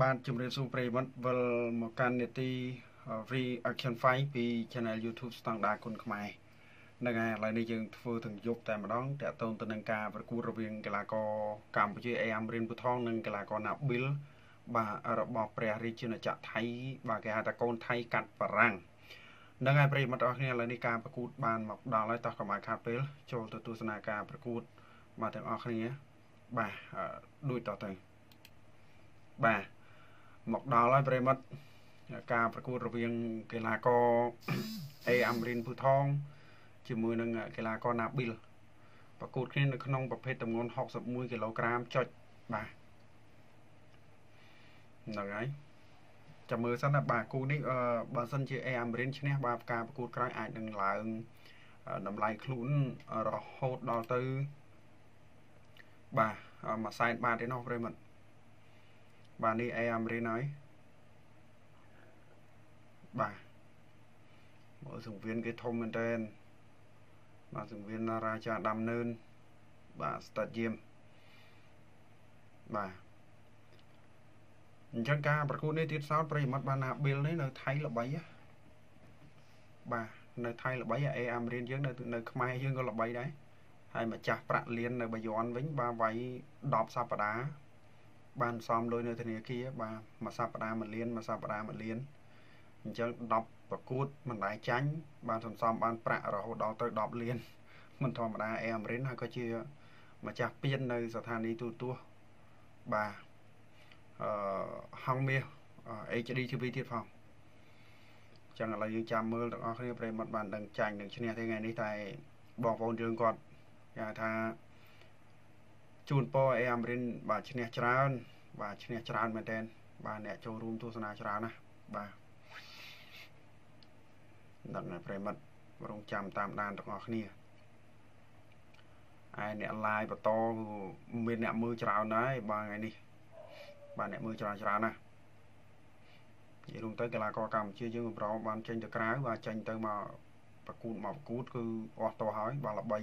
បាទជំរាបសួរប្រិយមិត្តវិលមកកាន់នេតិ Free Action Fight ពី Channel YouTube Standard គុណខ្មែរហ្នឹងហើយឥឡូវនេះយើងធ្វើទាំងយប់តែម្ដងតាក់ទងទៅនឹងការប្រកួតរវាងកីឡាករកម្ពុជាអេអាមរៀនពូថងនិងកីឡាករណាប៊ីលបាទរបស់ព្រះរាជាណាចក្រថៃ បាទគេហៅថាកូនថៃកាត់បារាំងហ្នឹងហើយប្រិយមិត្តអរគ្នាឥឡូវនេះការប្រកួតបានមកដល់ហើយតោះកុំឲ្យខាតពេលចូលទៅទស្សនាការប្រកួតបាទទាំងអស់គ្នាបាទដូចតទៅបាទ មកដល់ហើយប្រិមិត្តការប្រកួតរវាងកីឡាករអេអាំរិនភូថងជាមួយនឹងកីឡាករណាប៊ីលប្រកួតគ្នានៅក្នុងប្រភេទទម្ងន់61គីឡូក្រាមចុចបាទហ្នឹងហើយចាំមើលសិនណាបាទគូនេះបើសិនជាអេអាំរិនឈ្នះបាទការប្រកួតក្រោយអាចនឹងឡើងតម្លៃខ្លួនរហូតដល់ទៅបាទមួយសែនបាតទេនោះប្រិមិត្ត បាទនេះអេអាមេរិកហើយបាទមើលសង្វៀនគេធំមែនតើបាទសង្វៀនណារាចាដាំនឿនបាទស្តាឌៀមបាទអញ្ចឹងការប្រកួតនេះទៀតសោតប្រិមត្តបានណាប៊ីលនេះនៅថៃល្បីបាទនៅថៃល្បីអេអាមេរិកយើងនៅនៅខ្មែរយើងក៏ល្បីដែរហើយម្ចាស់ប្រាក់លៀននៅបាយ័នវិញបាទវាយ10សប្តាហ៍ បានសំលុយនៅធនាគារបាទមួយសប្តាហ៍មួយលានមួយសប្តាហ៍មួយលានអញ្ចឹង10ប្រកួតមិនដែរចាញ់បានសន្សំបានប្រាក់រហូតដល់ទៅ10លានមិនធម្មតាអេអាមេរិនហើយក៏ជាម្ចាស់ពាននៅស្ថានីយ៍ទូទាស់បាទអឺហងមាស HD TV ទៀតផងចឹងឥឡូវយើងចាំមើលទាំងអស់គ្នាប្រិមត្តបានដឹងចាញ់នឹងឈ្នះទេថ្ងៃនេះតែបងប្អូនយើងគាត់គេថា ជូនពរអេអាមរិនបាទឈ្នះច្រើន បាទឈ្នះច្រើនមែនតើបាទអ្នកចូលរួមទស្សនាច្រើនណាបាទដល់ណាប្រិមិត្តរងចាំតាមដានទាំងអស់គ្នាឯអ្នក live បន្តមានអ្នកមើលច្រើនហើយបាទថ្ងៃនេះបាទអ្នកមើលច្រើនច្រើនណានិយាយរួមទៅកីឡាករកម្ពុជាយើងកម្របានចេញទៅក្រៅបាទចេញទៅមកប្រកួតមកប្រកួតគឺអស់តោះហើយបាទល្បី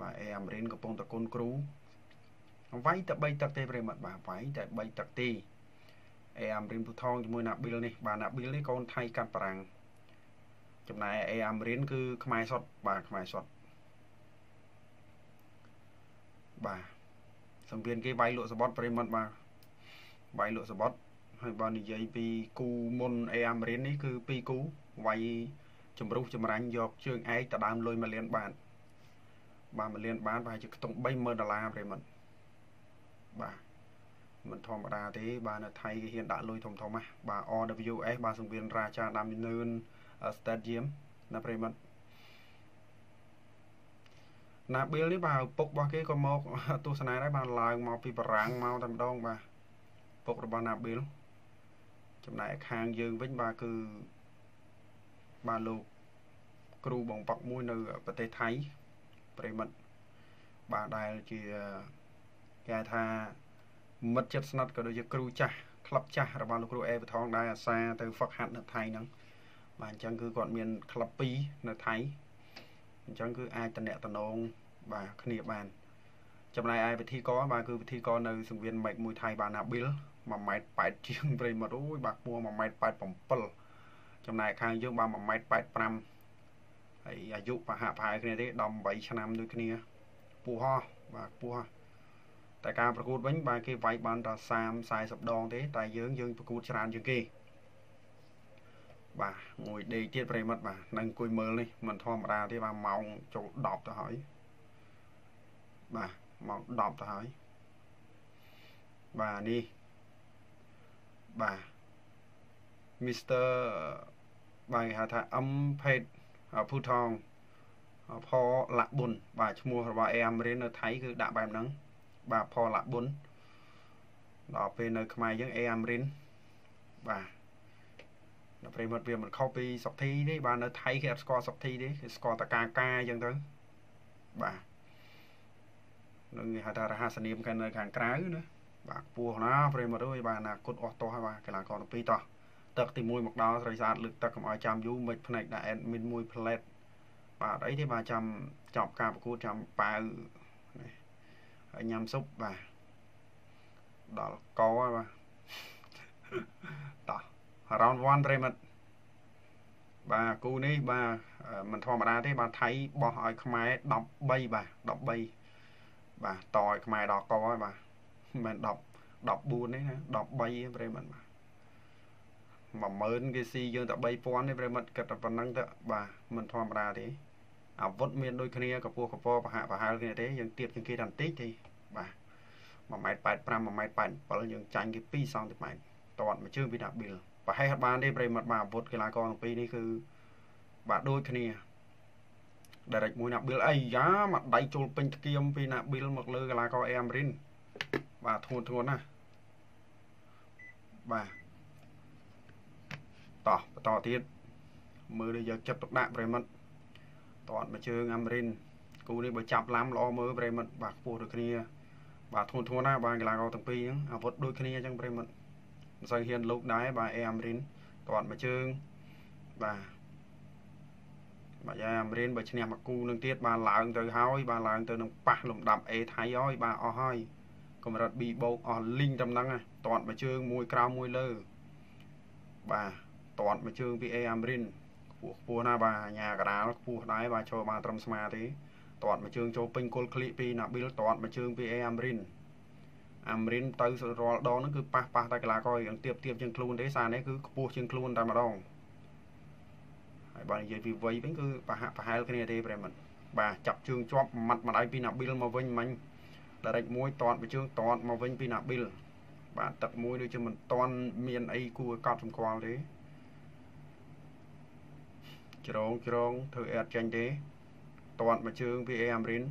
បាទអេអាមរិនកំពុងតគុណគ្រូ វាយតែ3ទឹកទេប្រិមត្តបាទវាយតែ3ទឹកទេអេអាមរិនពូថងជាមួយណាប៊ីលនេះបាទណាប៊ីលនេះកូនថៃកាត់បារាំងចំណែកអេអាមរិនគឺខ្មែរសុតបាទខ្មែរសុតបាទសម្ពានគេវាយលក់សបត់ប្រិមត្តបាទវាយលក់សបត់ហើយបើនិយាយពីគូមុនអេអាមរិននេះគឺ2គូវាយចម្រុះចម្រាញ់យកជើងឯកទៅដើមលុយ1លានបាតបាទ1លានបាតប្រហែលជាខ្ទង់30000ដុល្លារប្រិមត្ត បាទមិនធម្មតាទេបាទនៅថៃគេហ៊ានដាក់លុយធំធំណាបាទ RWS បាទសង្វៀនរាជាដាំនឿន Stadium ណាប្រិមត្តណាប៊ីលនេះបាទពុករបស់គេក៏មកទស្សនាដែរបានឡើងមកពីបារាំងមកតែម្ដងបាទពុករបស់ណាប៊ីលចំណែកខាងយើងវិញបាទគឺបាទលោកគ្រូបងប៉កមួយនៅប្រទេសថៃប្រិមិត្តបាទដែលជា គេថាមិត្តចិត្តស្និទ្ធក៏ដូចជាគ្រូចាស់ក្លឹបចាស់របស់លោកគ្រូអេបថងដែរអាសាទៅហ្វឹកហាត់នៅថៃហ្នឹងបាទអញ្ចឹងគឺគាត់មានក្លឹប2នៅថៃអញ្ចឹងគឺអាចតំណែងតំណងបាទគ្នាបានចំណែកឯវិធីកបាទគឺវិធីកនៅសង្វៀនម៉ែកមួយថៃបានណាប៊ីល1ម៉ែត្រ8ជាងប្រិមត្តអូយបាទពោះ1ម៉ែត្រ87ចំណែកខាងយើងបាទ1ម៉ែត្រ85ហើយអាយុប្រហាក់ប្រហែលគ្នាទេ18ឆ្នាំដូចគ្នាពោះហោះបាទពោះហោះ តែការប្រកួតវិញបាទគេវាយបានតែ30 40ដងទេតែយើងយើងប្រកួតច្រើនជាងគេបាទមួយដេកទៀតប្រិមិត្តបាទនឹងអង្គុយមើលនេះមិនធម្មតាទេបាទម៉ោងចូល10ទៅហើយបាទម៉ោង10ទៅហើយបាទនេះបាទ Mr បាទគេហៅថា M Page ភូថងផលាក់ប៊ុនបាទឈ្មោះរបស់អេអាមរៀននៅថៃគឺដាក់បែបហ្នឹង បាទផលាក់ប៊ុនដល់ពេលនៅខ្មែរយើងអេអាមរិនបាទដល់ប្រិមត្តវាមិនខុសពីសុកធីទេបាទនៅថៃគេអត់ស្គាល់សុកធីទេគេស្គាល់តកាកាអញ្ចឹងទៅបាទនឹងគេហៅថារហស្សនាមខាងនៅខាងក្រៅណាបាទពោះណាប្រិមត្តអើយបាទអនាគតអស់តោះហើយបាទកីឡាករទី2តោះទឹកទី1មកដល់ស្រីស្អាតលើកទឹកកុំឲ្យចាំយូរមិនភ្នែកដាក់ admin មួយផ្លែតបាទអីទេបាទចាំចប់ការប្រកួតចាំប៉ាវ ហើយញ៉ាំស៊ុបបាទដល់កហើយបាទ round 1ប្រិមិត្តបាទគូនេះបាទមិនធម្មតាទេបាទថៃបោះឲ្យខ្មែរ13បាទ13បាទតឲ្យខ្មែរដល់កហើយបាទមិន10 14ទេណា13ប្រិមិត្តបាទ10000គេស៊ីយើងតែ3000ទេប្រិមិត្តគិតតែប៉ុណ្្នឹងទៅបាទមិនធម្មតាទេ អាវុធមានដូចគ្នាកពស់កពប្រហាក់ប្រហែលគ្នាទេយើងទៀបជាងគេតែបន្តិចទេបាទ1.85 1.87យើងចាញ់គេ2សង់ទីម៉ែត្រតតមួយជើងពីណាប៊ីលប្រហែលបានទេប្រិមិត្តបាទអាវុធកីឡាករទាំងពីរនេះគឺបាទដូចគ្នា direct មួយណាប៊ីលអីយ៉ាមកដៃចូលពេញធ្គាមពីណាប៊ីលមកលើកីឡាករអេមរីនបាទធ្ងន់ធ្ងន់ណាបាទតោះបន្តទៀតមើលយកចិត្តទុកដាក់ប្រិមិត្ត តតមួយជើងអាមរិនគូនេះបើចាប់ឡាំល្អមើលប្រិមិត្តបាទខ្ពស់ដូចគ្នា បាទធ្ងន់ធ្ងរណាស់បាទកីឡាករទាំងពីរហ្នឹងអាវុធដូចគ្នាអញ្ចឹងប្រិមិត្តមិនសូវហ៊ានលោកដែរបាទអេអាមរិនតតមួយជើងបាទបាទយ៉ាអាមរិនបើឈ្នះមកគូនឹងទៀតបាទឡើងទៅហើយបាទឡើងទៅនឹងប៉ះលំដាប់អេថៃហើយបាទអស់ហើយកម្រិត B បូកអស់លីងតំណឹងតតមួយជើងមួយក្រោមមួយលើបាទតតមួយជើងពីអេអាមរិន ខ្ពស់ខ្ពស់ណាបាទអាញាកដាលខ្ពស់ដែរបាទចូលបានត្រឹមស្មាទេតតមួយជើងចូលពេញគល់ក្លៀកពីណាប៊ីលតតមួយជើងពីអេអាមរិនអាមរិនទៅរាល់ដងហ្នឹងគឺប៉ះប៉ះតែកីឡាករយ៉ាងទៀបទៀបជាងខ្លួនទេសារនេះគឺខ្ពស់ជាងខ្លួនតែម្ដងហើយបើនិយាយពីវ័យវិញគឺប្រហាក់ប្រហែលគ្នាទេប្រិមត្តបាទចាប់ជើងជាប់ម៉ាត់ម្ដាយពីណាប៊ីលមកវិញមិញដរិចមួយតតមួយជើងតតមកវិញពីណាប៊ីលបាទទឹកមួយដូចជាមិនតន់មានអីគួរឲ្យកត់សម្គាល់ទេ ជ្រងជ្រងធ្វើអេតចាញ់ទេតន់មួយជើងពីអេអាមរិន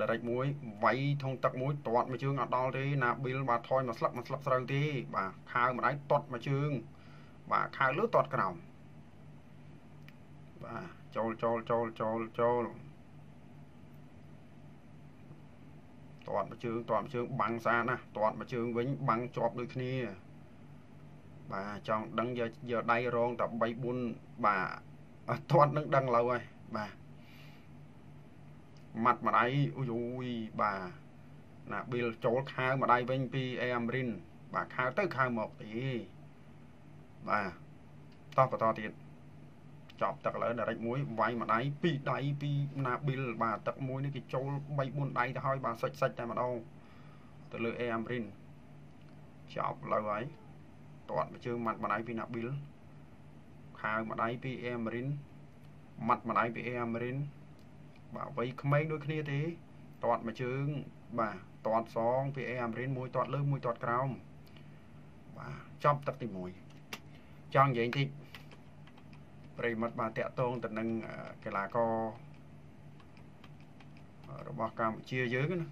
ដរិចមួយវាយធុងទឹកមួយតាត់មួយជើងអត់ដល់ទេណាប៊ីលបាទថយមកស្លឹកមកស្លឹកស្រូវទេបាទខើម្ដាយតាត់មួយជើង បាទខើលើតាត់ក្រោមបាទចូលចូលចូលចូលចូលតាត់មួយជើងតាត់មួយជើងបាំងស្អាតណាតាត់មួយជើងវិញបាំងជាប់ដូចគ្នា បាទចង់ដឹងយកយកដៃរងតែ3 4បាទអត់ទាត់នឹងដឹងឡើយហើយបាទម៉ាត់ម្ដាយអូយអូយបាទណាប៊ីលចូលខៅម្ដាយវិញពីអេអាមរីនបាទខៅទៅខៅមកទេបាទតោះបន្តទៀតចប់ទឹកឥឡូវដារិចមួយវាយម្ដាយពីរដៃពីណាប៊ីលបាទទឹកមួយនេះគេចូល3 4ដៃទៅហើយបាទសុចសុចតែម្ដងទៅលើអេអាមរីនចប់ឥឡូវហើយ តាត់មួយជើងម៉ាត់ម្ដាយពីណាប៊ីលខៅម្ដាយពីអេអាមរីនម៉ាត់ម្ដាយពីអេអាមរីនបាទវ័យក្មេងដូចគ្នាទេតាត់មួយជើងបាទតាត់សងពីអេអាមរិនមួយតាត់លើមួយតាត់ក្រោមបាទចប់ទឹកទី1ចង់និយាយតិចប្រិមិត្តបាទតាក់តងទៅនឹងកីឡាកររបស់កម្ពុជាយើងណា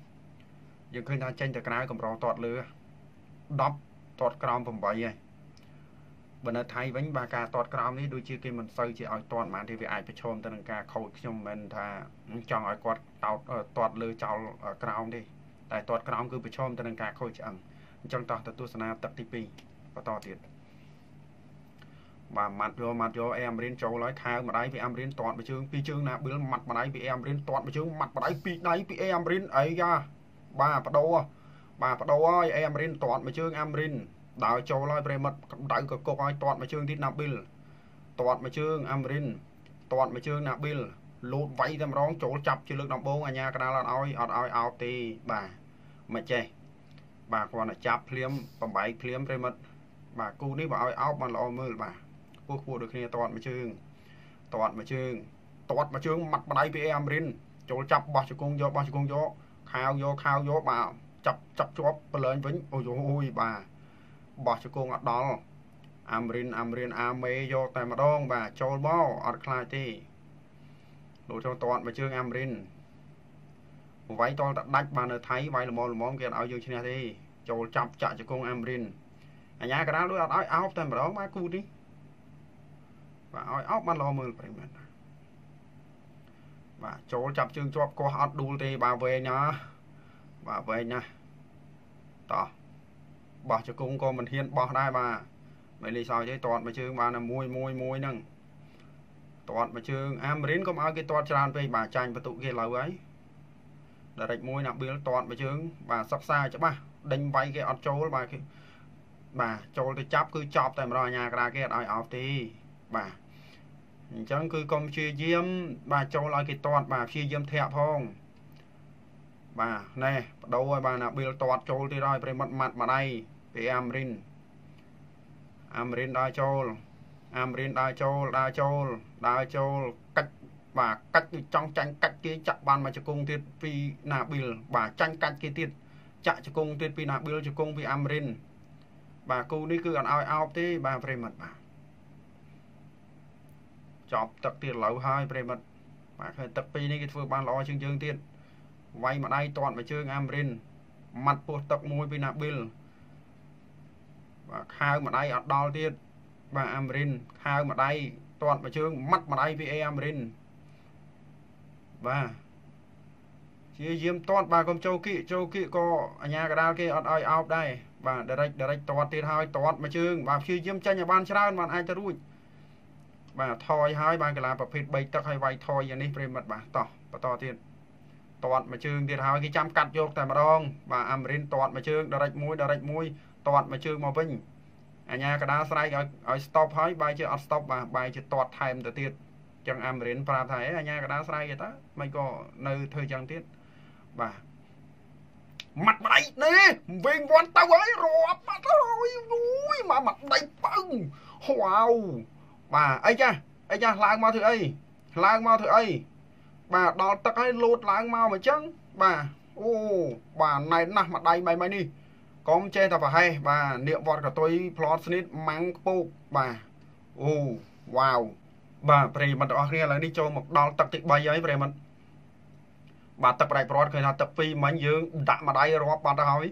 យើងឃើញថាចេញទៅក្រៅកម្រតាត់លើ10 តាត់ក្រោម8ហើយបើនៅថៃវិញបាទការតាត់ក្រោមនេះដូចជាគេមិនសូវជាឲ្យតាត់ហ្មងទេវាអាចប្រឈមទៅនឹងការខូចខ្ញុំមិនមែនថាចង់ឲ្យគាត់តោតតាត់លើចោលក្រោមទេតែតាត់ក្រោមគឺប្រឈមទៅនឹងការខូចឆ្អឹងអញ្ចឹងតោះទៅទស្សនាទឹកទី2បន្តទៀតបាទម៉ាត់យកម៉ាត់យកអេអាមរិនចូលហើយខៅម្ដាយពីអាមរិនតាត់មួយជើងពីរជើងណាប៊ីលម៉ាត់ម្ដាយពីអេអាមរិនតាត់មួយជើងម៉ាត់ម្ដាយពីរដៃពីអេអាមរិនអីយ៉ាបាទបដោ បាទបដោហើយអេអាមរិនតាត់មួយជើងអាមរិនដើរចូលហើយប្រិមិត្តកម្ដៅក៏គុកឲ្យតាត់មួយជើងទៀតណាប៊ីលតាត់មួយជើងអាមរិនតាត់មួយជើងណាប៊ីលលូតវាយតែម្ដងចូលចាប់ជាលើកដំបូងអាញាកដាលអត់ឲ្យអត់ឲ្យអោបទេបាទមិនចេះបាទគ្រាន់តែចាប់ភ្លាមបំបែកភ្លាមប្រិមិត្តបាទគូនេះបើឲ្យអោបបានល្អមើលបាទពោះពោះដូចគ្នាតាត់មួយជើងតាត់មួយជើងតាត់មួយជើងម៉ាត់បដៃពីអេអាមរិនចូលចាប់បោះជង្គង់យកបោះជង្គង់យកខាវយកខាវយកបាទ ចាប់ចាប់ជាប់ប្រឡែងវិញអូយអូយបាទបោះជង្គង់អត់ដល់អាមរិនអាមរិនអាមេយកតែម្ដង បាទចូលមកអត់ខ្លាចទេលោកចូលតតមកជើងអាមរិនវាយតលតដាច់បាននៅថៃវាយល្មមល្មមគេអត់ឲ្យយើងឈ្នះទេចូលចាប់ចាក់ជង្គង់អាមរិនអញ្ញាកដាលដូចអត់ឲ្យអោបតែម្ដងបាទគូនេះបាទឲ្យអោបបានល្អមើលប្រិមិត្តបាទចូលចាប់ជើងជាប់កោះអត់ដួលទេបាទវែងណា បាទវែងណាតោះបោះជង្គង់ក៏មិនហ៊ានបោះដែរបាទមិនលីសោយទេតាត់មួយជើងបានមួយមួយមួយហ្នឹងតាត់មួយជើងអាមរិនក៏មកឲ្យគេតាត់ច្រើនពេកបាទចាញ់បន្ទុកគេឡើយហើយដរិចមួយណាប៊ីលតាត់មួយជើងបាទសិក្សាច្បាស់ដេញវាយគេអត់ចូលបាទគេបាទចូលទៅចាប់គឺចប់តែម្ដងអាញាក្រាគេអត់ឲ្យអោបទេបាទអញ្ចឹងគឺកុំព្យាយាមបាទចូលឲ្យគេតាត់បាទព្យាយាមធាក់ផង បាទណែបដូរឲ្យបាទណាប៊ីលតាត់ចូលទៀតហើយប្រិមិត្តម៉ាត់ម្ដាយពីអាមរិនអាមរិនដើរចូលអាមរិនដើរចូលដើរចូលដើរចូលកាច់បាទកាច់គឺចង់ចាញ់កាច់គេចាក់បានមកជង្គង់ទៀតពីណាប៊ីលបាទចាញ់កាច់គេទៀតចាក់ជង្គង់ទៀតពីណាប៊ីលជង្គង់ពីអាមរិនបាទគូនេះគឺអត់ឲ្យអោបទេបាទប្រិមិត្តបាទចប់ទឹកទៀតឡូវហើយប្រិមិត្តបាទឃើញទឹកពីរនេះគេធ្វើបានល្អជាងយើងទៀត វាយម្ដាយតាត់មួយជើងអាមរិនម៉ាត់ពោះទឹកមួយពីណាប៊ីលបាទខៅម្ដាយអត់ដល់ទៀតបាទអាមរិនខៅម្ដាយតាត់មួយជើងម៉ាត់ម្ដាយពីអេអាមរិនបាទជាយាមតាត់បាទកុំចូលគីចូលគីក៏អញ្ញាកដាលគេអត់ឲ្យអោបដែរបាទ direct direct តាត់ទៀតហើយតាត់មួយជើងបាទព្យាយាមចាញ់ឲ្យបានច្រើនបានអាចទៅរួចបាទថយហើយបានកីឡាប្រភេទ3ទឹកហើយវាយថយយ៉ាងនេះប្រិមិត្តបាទតោះបន្តទៀត តាត់មួយជើងទៀតហើយគេចាំកាត់យកតែម្ដងបាទអាមរិនតាត់មួយជើង direct មួយ direct មួយតាត់មួយជើងមកវិញអញ្ញាកដាលស្រែកឲ្យឲ្យ stop ហើយបាយជាអត់ stop បាទបាយជាតាត់ថែមទៅទៀតចឹងអាមរិនប្រាប់ថាអេអញ្ញាកដាលស្រែកទេតាមិនក៏នៅធ្វើចឹងទៀតបាទម៉ាត់ម្ដៃនេះវិញវាន់ទៅហើយរាប់បាត់ហើយអូយមកម្ដៃពឹងវ៉ាវបាទអីចាអីចាឡើងមកធ្វើអីឡើងមកធ្វើអី បាទដល់ទឹកហើយលោតឡើងមកមកចឹងបាទអូបាទណែនណាស់ម្ដៃបាយបាយនេះកុំចេះតែប្រហែសបាទនាកវត្តកតុយផ្្លត់ស្និតម៉ាំងខ្ពូកបាទអូវ៉ាវបាទប្រិយមិត្តទាំងអស់គ្នាឥឡូវនេះចូលមកដល់ទឹកទី3ហើយប្រិយមិត្តបាទទឹកប្រដាច់ប្រត់ឃើញថាទឹក2មិញយើងដាក់ម្ដាយរាប់បាត់ទៅហើយ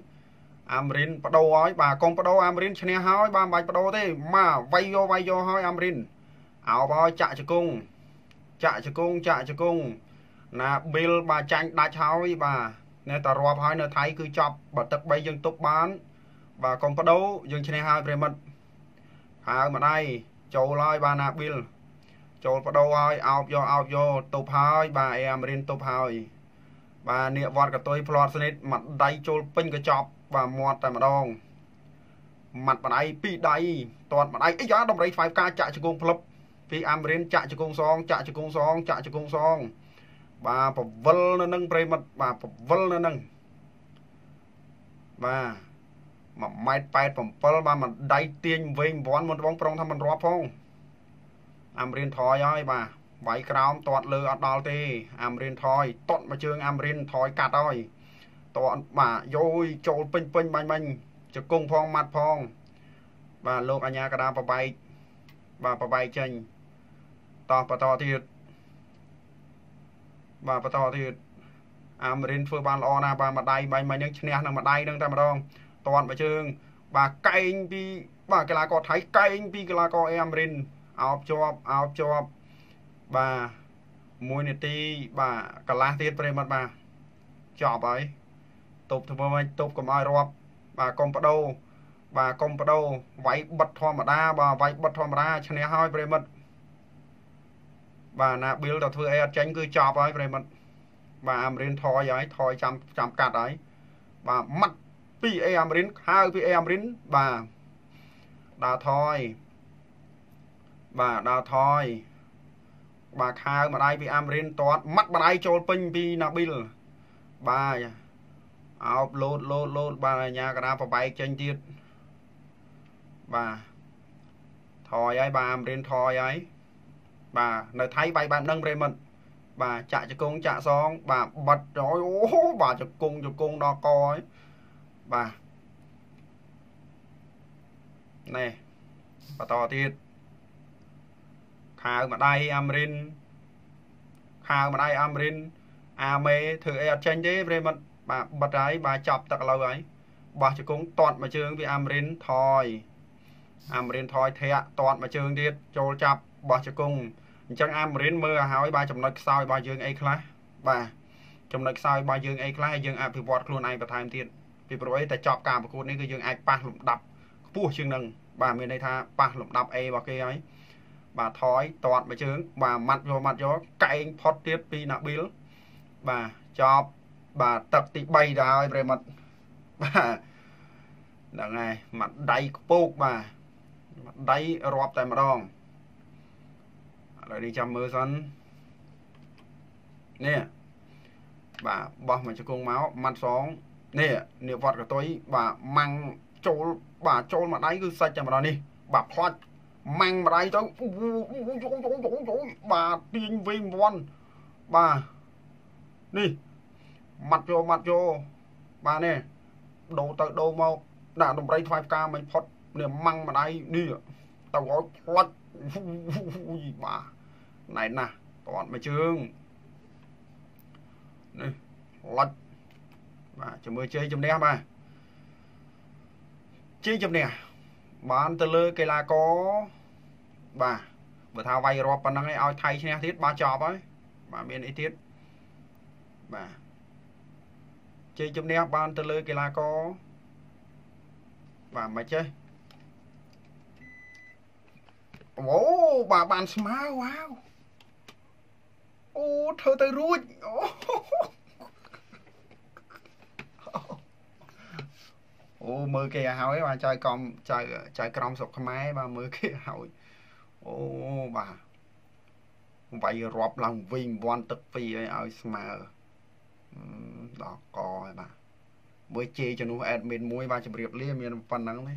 អាមរិនបដូរហើយបាទកុំបដូរអាមរិនឈ្នះហើយបាទមិនបាច់បដូរទេមកវាយយកវាយយកហើយអាមរិនអោបហើយចាក់ជង្គង់ចាក់ជង្គង់ចាក់ជង្គង់ ណាប៊ីលបាទចាញ់ដាច់ហើយបាទនៅតែរាប់ហើយនៅថៃគឺចប់បើទឹក3យើងទប់បាន បាទកុំបដូរយើងឈ្នះហើយប្រិមិត្តហើម្ដាយចូលហើយបាទណាប៊ីលចូលបដូរហើយអោបយកអោបយកទប់ហើយបាទអេអាមរិនទប់ហើយបាទនាកវត្តកតុយផ្្លាត់ស្និតមួយដៃចូលពេញកញ្ចប់បាទមាត់តែម្ដងម៉ាត់ម្ដាយពីរដៃតាត់ម្ដាយអីយ៉ាដំរីស្វ័យការចាក់ជង្គង់ផ្លឹបពីអាមរិនចាក់ជង្គង់សងចាក់ជង្គង់សងចាក់ជង្គង់សង បាទពវលនៅនឹងប្រិមិត្តបាទពវលនៅនឹងបាទ1ម៉ែត្រ87បាទមួយដៃទាញវែងវ័នមុនបងប្រុងថាមិនរាប់ផងអាមរៀនថយហើយបាទវាយក្រោមតាត់លើអត់ដល់ទេអាមរៀនថយតាត់មកជើងអាមរៀនថយកាត់ហើយតាត់បាទយោយចូលពេញពេញបាញ់បាញ់ជង្គង់ផងម៉ាត់ផង បាទលោកអញ្ញាកដាបបែកបាទបបែកចេញតោះបន្តទៀត បាទបន្តទៀតអាមរិនធ្វើបានល្អណាស់បាទម្ដាយបាញ់មិញនឹងឈ្នះនឹងម្ដាយនឹងតែម្ដងតាន់មួយជើង បាទកែងពីបាទកីឡាករថៃកែងពីកីឡាករអាមរិនអោបជាប់អោបជាប់បាទ1នាទីបាទកន្លះទៀតប្រិមត្តបាទចប់ហើយទប់ធ្វើមិនទប់កុំឲ្យរាប់បាទកុំបដូរបាទកុំបដូរវាយបិទធម្មតាបាទវាយបិទធម្មតាឈ្នះហើយប្រិមិត្ត បាទណាប៊ីលទៅធ្វើអីអត់ចាញ់គឺចប់ហើយប្រិមិត្តបាទអាមរិនថយហើយថយចាំចាំកាត់ហើយបាទម៉ាត់ពីអេអាមរិនហៅពីអេអាមរិនបាទដើរថយបាទដើរថយបាទខៅម្ដាយពីអាមរិនតាត់ម៉ាត់ម្ដាយចូលពេញពីណាប៊ីលបាទអោបលោតលោតលោតបាទអាញាកណាប្របែកចេញទៀតបាទថយហើយបាទអាមរិនថយហើយ បាទនៅថៃបាយបែបហ្នឹងប្រិមិត្តបាទចាក់ជង្គង់ចាក់សង បាទបិទអូបាទជង្គង់ជង្គង់ដល់កហើយបាទណែបន្តទៀតខៅម្ដាយអាមរិនខៅម្ដាយអាមរិន អាមេធ្វើអីអត់ចេញទេប្រិមិត្តបាទបិទហើយបាទចាប់ទឹកឥឡូវហើយបោះជង្គង់តាត់មួយជើងពីអាមរិនថយអាមរិនថយធាក់តាត់មួយជើងទៀតចូលចាប់ បោះជង្គង់អញ្ចឹងអាមរិនមើលឲ្យហើយបាទចំណុចខ្សោយរបស់យើងអីខ្លះបាទចំណុចខ្សោយរបស់យើងអីខ្លះយើងអភិវឌ្ឍខ្លួនឯងបន្ថែមទៀតពីព្រោះអីតែចប់ការប្រកួតនេះគឺយើងអាចប៉ះលំដាប់ខ្ពស់ជាងនឹងបាទមានន័យថាប៉ះលំដាប់ A របស់គេហើយបាទថយតាត់មួយជើង បាទម៉ាត់យកម៉ាត់យកកែងផុតទៀតពីណាប៊ីលបាទចប់បាទទឹកទី3ទៅហើយប្រិមិត្តបាទហ្នឹងហើយមួយដៃខ្ពូកបាទមួយដៃរាប់តែម្ដង ឥឡូវនេះចាំមើលសិននេះបាទបោះមួយជង្គង់មកម៉ាត់សងនេះនេះវត្តកតុយបាទម៉ាំងចូលបាទចូលមួយដៃគឺសាច់តែម្ដងនេះបាទផ្លាច់ម៉ាំងម្ដាយទៅបាទទាញវិញវ័នបាទនេះម៉ាត់យកម៉ាត់យកបាទនេះដូរទៅដូរមកដាក់ដំរីថ្វាយផ្កាមិនផុតនេះម៉ាំងម្ដាយនេះទៅឲ្យផ្លាច់បាទ ណែនណាស់តអត់មួយជើងនេះផ្លាច់បាទជាមួយជ័យជំនះបាទជ័យជំនះបានទៅលើកីឡាករបាទបើថាវាយរាប់ប៉ុណ្ណឹងឯងឲ្យថៃឈ្នះទៀតបាទចប់ហើយបាទមានអីទៀតបាទជ័យជំនះបានទៅលើកីឡាករបាទមិនចេះអូបាទបានស្មើវ៉ាវ អូធ្វើទៅរួចអូអូមើលគេឲ្យហើយបាទចៅកំចៅចៅក្រមស្រុកខ្មែរបាទមើលគេឲ្យអូបាទវាយរាប់ឡើងវិញវាន់ទឹកពីឲ្យឲ្យស្មើដល់កហើយបាទមួយជេជំនួសអេដមីនមួយបាទជម្រាបលាមានប៉ុណ្ណឹងទេ